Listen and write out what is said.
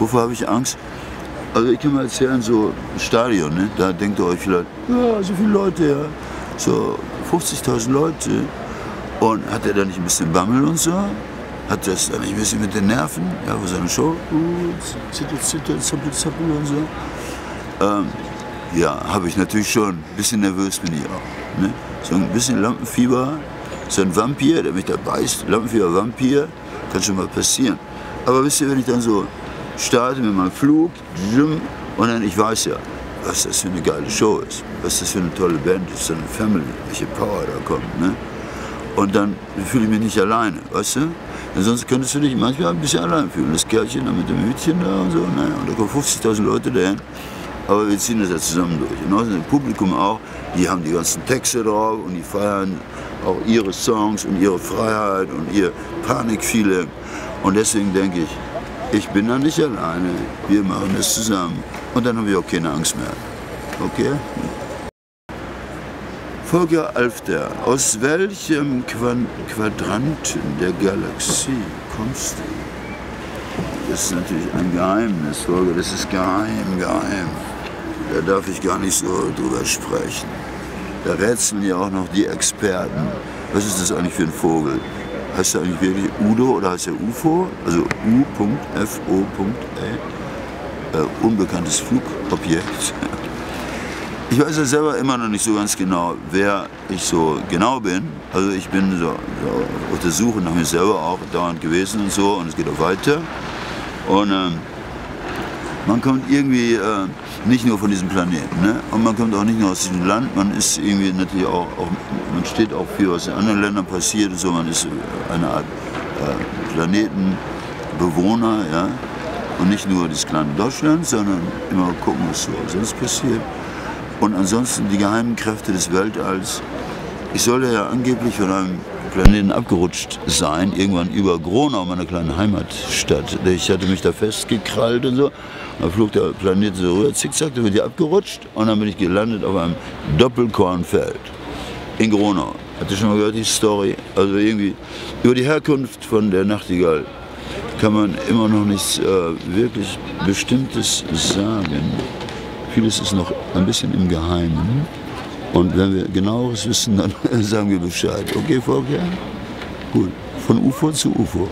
Wovor habe ich Angst? Also ich kann mal erzählen, so ein Stadion, ne? da denkt ihr euch vielleicht, ja, so viele Leute, ja. So 50.000 Leute. Und hat er da nicht ein bisschen Bammel und so? Hat das da nicht ein bisschen mit den Nerven? Ja, wo seine Show, uh, zittert, zittert, zappelt, zappelt und so. Ähm, ja, habe ich natürlich schon. Ein bisschen nervös bin ich auch. Ne? So ein bisschen Lampenfieber. So ein Vampir, der mich da beißt. Lampenfieber, Vampir. Kann schon mal passieren. Aber wisst ihr, wenn ich dann so starte mit meinem Flug und dann, ich weiß ja, was das für eine geile Show ist, was das für eine tolle Band ist, so eine Family, welche Power da kommt. Ne? Und dann fühle ich mich nicht alleine, weißt du? Denn sonst könntest du dich manchmal ein bisschen allein fühlen. Das Kerlchen da mit dem Hütchen da und so, ne? und da kommen 50.000 Leute dahin. Aber wir ziehen das ja zusammen durch. Und außerdem Publikum auch, die haben die ganzen Texte drauf und die feiern auch ihre Songs und ihre Freiheit und ihr Panikfeeling. Und deswegen denke ich, ich bin da nicht alleine. Wir machen das zusammen. Und dann haben wir auch keine Angst mehr. Okay? Volker Alfter, aus welchem Quadranten der Galaxie kommst du? Das ist natürlich ein Geheimnis, Volker. Das ist geheim, geheim. Da darf ich gar nicht so drüber sprechen. Da rätseln ja auch noch die Experten. Was ist das eigentlich für ein Vogel? Heißt er eigentlich wirklich Udo oder heißt er UFO? Also U.FO.L. Äh, unbekanntes Flugobjekt. Ich weiß ja selber immer noch nicht so ganz genau, wer ich so genau bin. Also ich bin so, so auf der Suche nach mir selber auch dauernd gewesen und so und es geht auch weiter. Und ähm, man kommt irgendwie äh, nicht nur von diesem Planeten. Ne? Und man kommt auch nicht nur aus diesem Land, man ist irgendwie natürlich auch, auch man steht auch für, was in anderen Ländern passiert so, man ist eine Art äh, Planetenbewohner, ja. Und nicht nur das kleine Deutschland, sondern immer gucken, was so sonst passiert. Und ansonsten die geheimen Kräfte des Weltalls. Ich sollte ja angeblich von einem Planeten abgerutscht sein, irgendwann über Gronau, meiner kleinen Heimatstadt. Ich hatte mich da festgekrallt und so. Dann flog der Planet so rüber, zickzack, dann bin ich abgerutscht und dann bin ich gelandet auf einem Doppelkornfeld in Gronau. Habt ihr schon mal gehört, die Story? Also irgendwie über die Herkunft von der Nachtigall kann man immer noch nichts äh, wirklich Bestimmtes sagen. Vieles ist noch ein bisschen im Geheimen. Und wenn wir genaueres wissen, dann sagen wir Bescheid. Okay, Volker? Gut. Von UFO zu UFO.